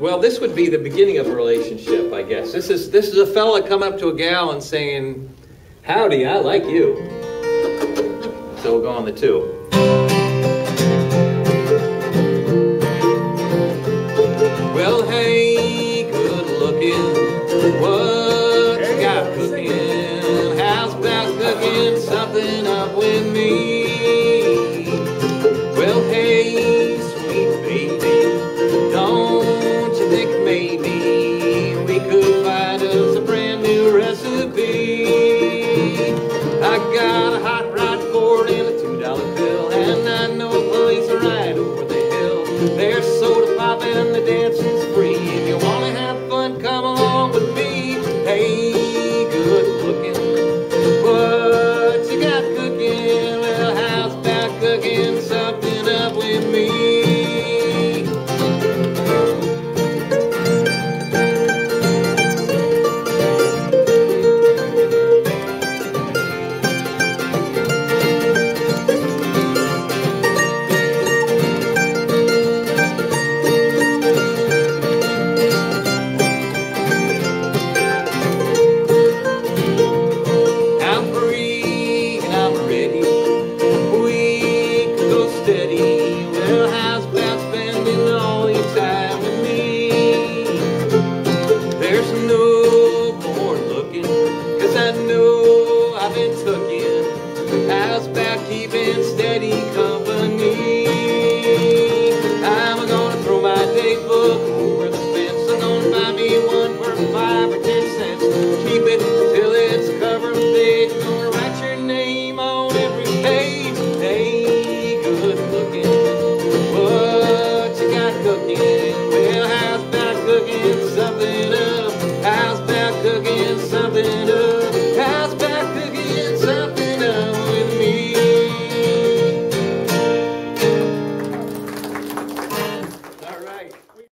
Well, this would be the beginning of a relationship, I guess. This is this is a fella come up to a gal and saying, "Howdy, I like you." So we'll go on the two. There's no